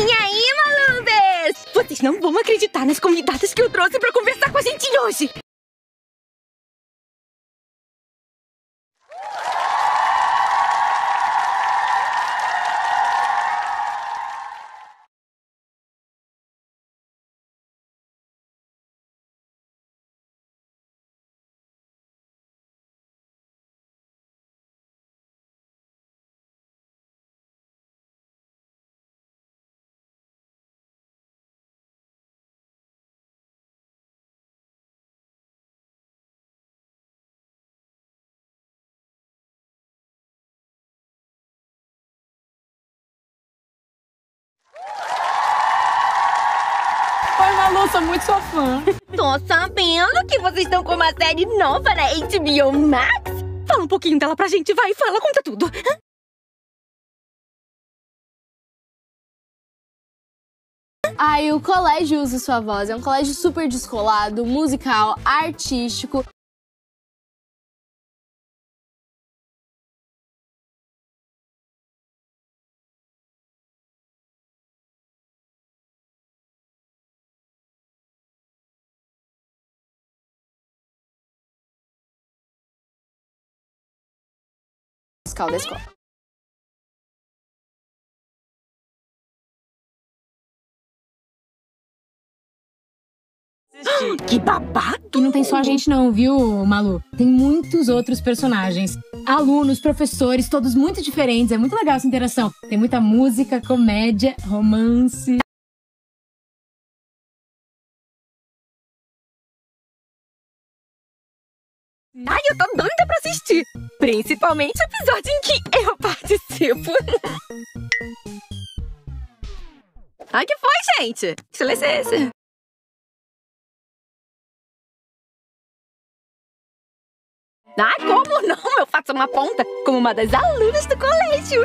E aí, Malubers? Vocês não vão acreditar nas convidadas que eu trouxe pra conversar com a gente hoje. Malu, sou muito sua fã. Tô sabendo que vocês estão com uma série nova na HBO Max. Fala um pouquinho dela pra gente, vai, fala, conta tudo. Ai, o colégio usa sua voz. É um colégio super descolado, musical, artístico. Musical da escola. Que babado! E não tem só a gente não, viu, Malu? Tem muitos outros personagens. Alunos, professores, todos muito diferentes. É muito legal essa interação. Tem muita música, comédia, romance. Principalmente o episódio em que eu participo. Ai, que foi, gente? Que silêncio é? Ah, como não? Eu faço uma ponta como uma das alunas do colégio.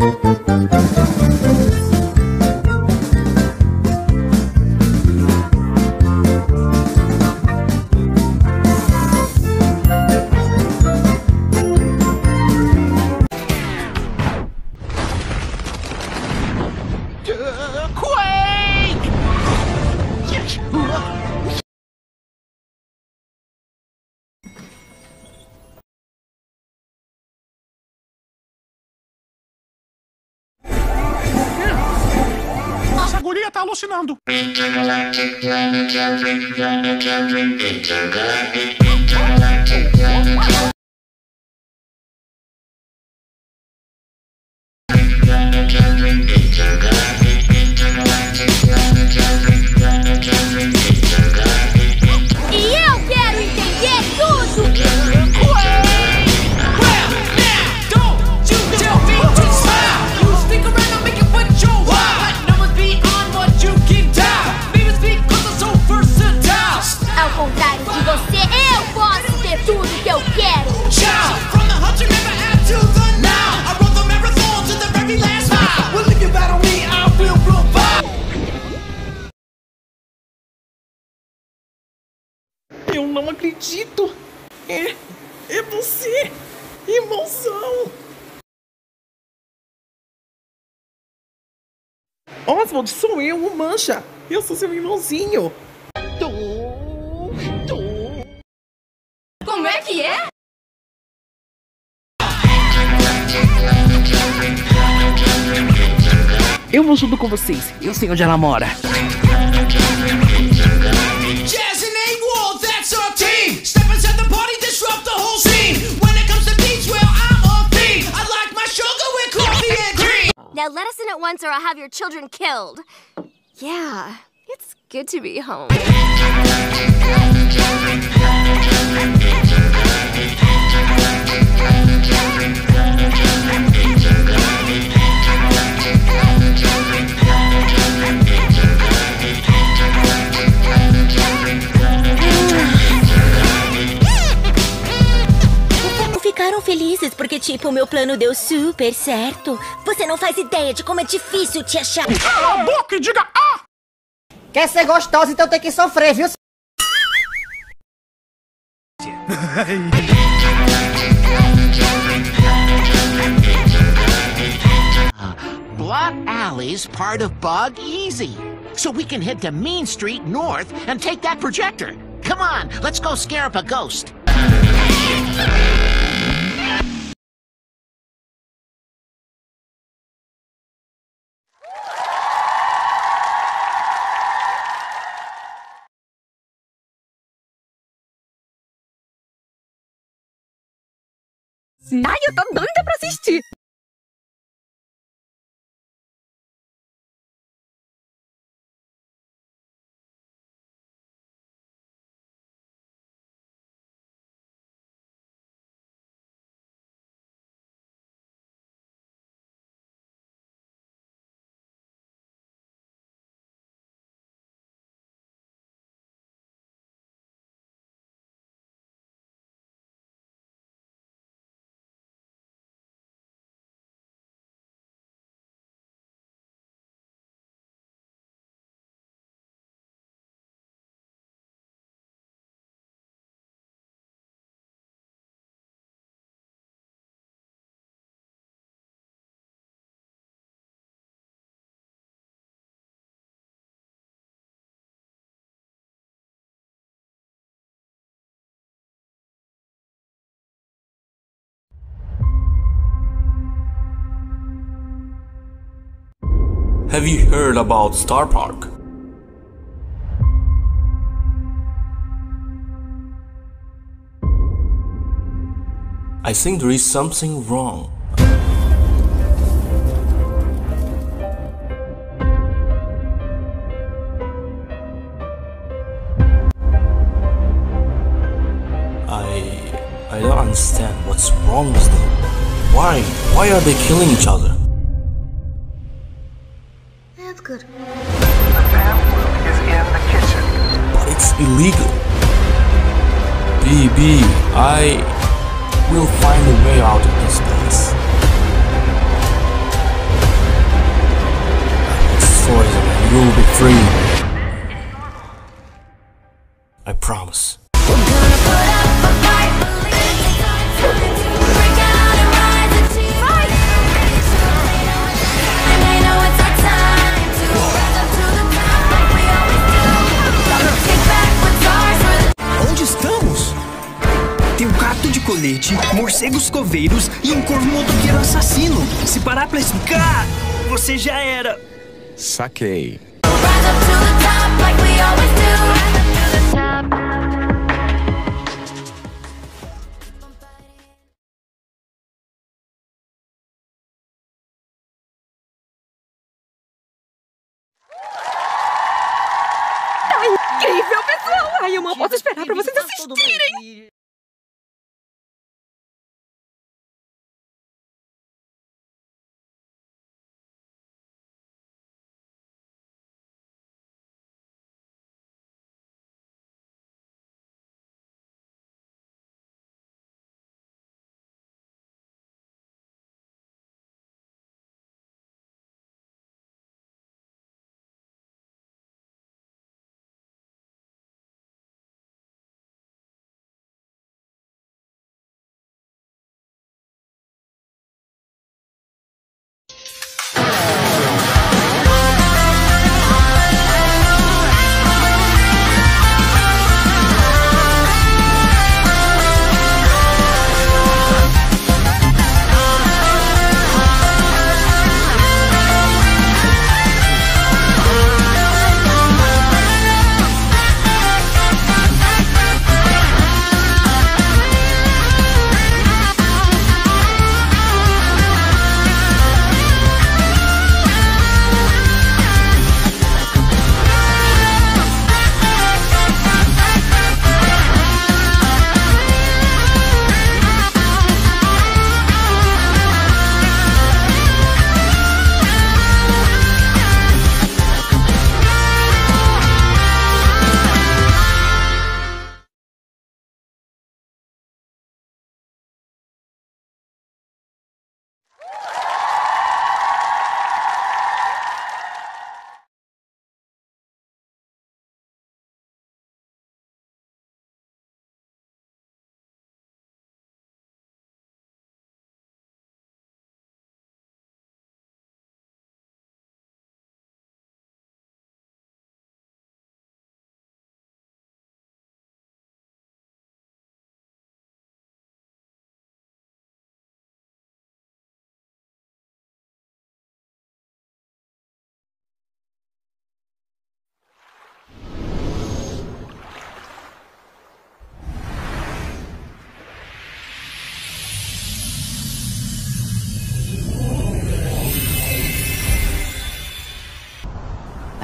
うん。Alucinando. Oswald, sou eu, o Mancha! Eu sou seu irmãozinho! Como é que é? Eu vou junto com vocês, eu sei onde ela mora. Now let us in at once or I'll have your children killed. Yeah, it's good to be home. Tipo, o meu plano deu super certo. Você não faz ideia de como é difícil te achar. Cala a boca e diga ah! Quer ser gostosa, então tem que sofrer, viu? Block Alley's part of Bug Easy. So we can head to Mean Street North and take that projector. Come on, let's go scare up a ghost. Ai, eu tô doida pra assistir. Have you heard about Star Park? I think there is something wrong. I I don't understand what's wrong with them. Why? Why are they killing each other? Illegal. B B, I will find a way out of this place. I will destroy them and you will be free. I promise. Colete, morcegos coveiros e um corvo motoqueiro assassino. Se parar pra explicar, você já era. Saquei.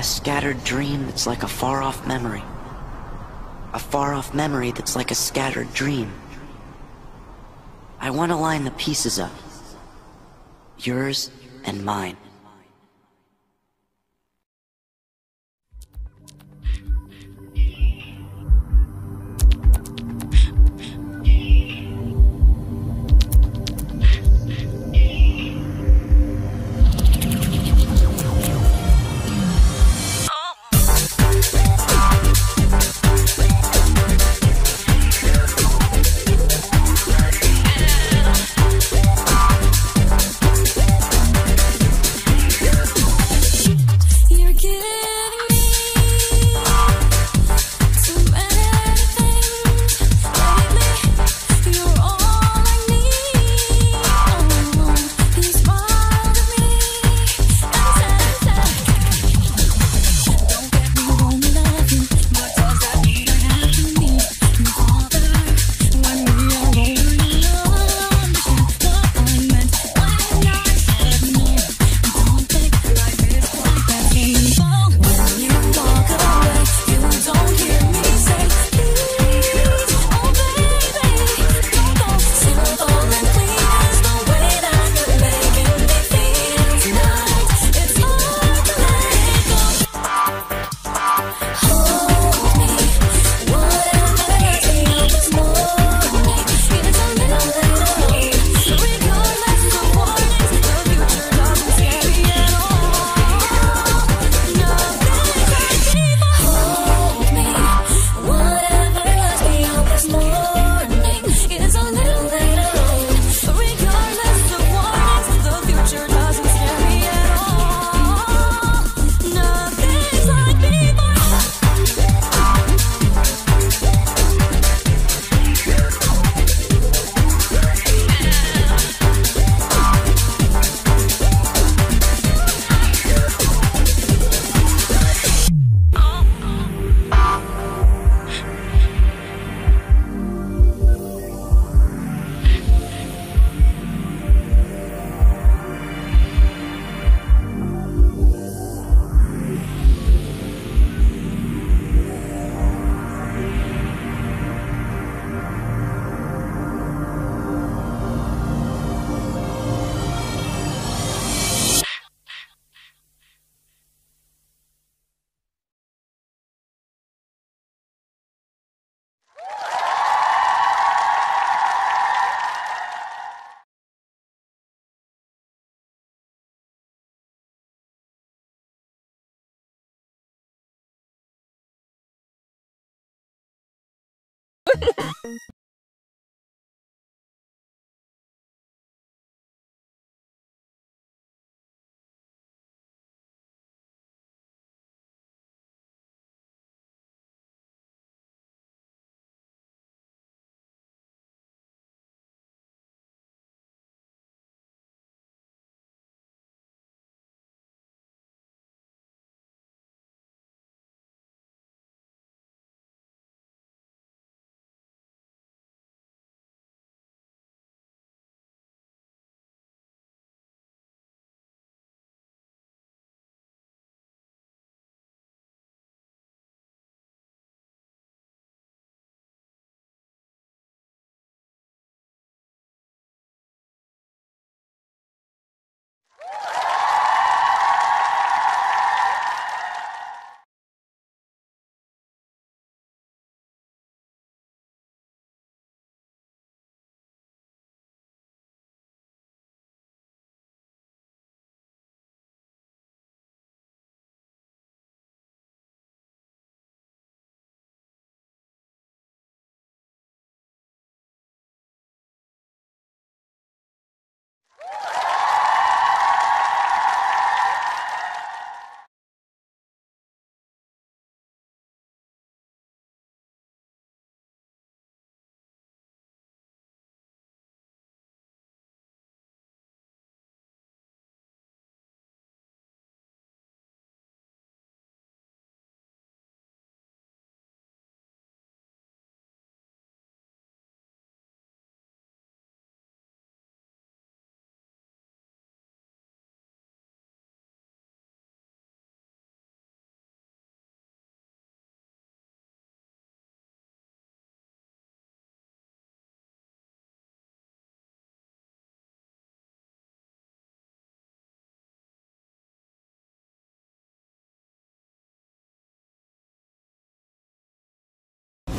Scattered dream that's like a far off memory. A far off memory that's like a scattered dream. I want to line the pieces up. Yours and mine.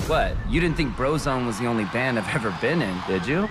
What? You didn't think Brozone was the only band I've ever been in, did you?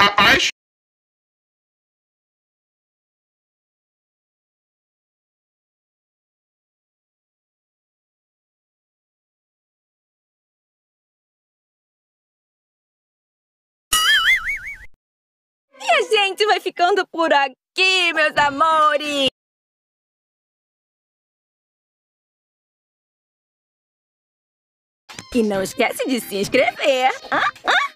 Rapaz, E a gente vai ficando por aqui, meus amores! E não esquece de se inscrever! Hã? Hã?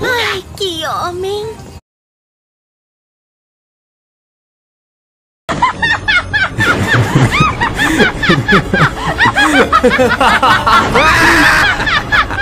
Ai, que homem! Ah!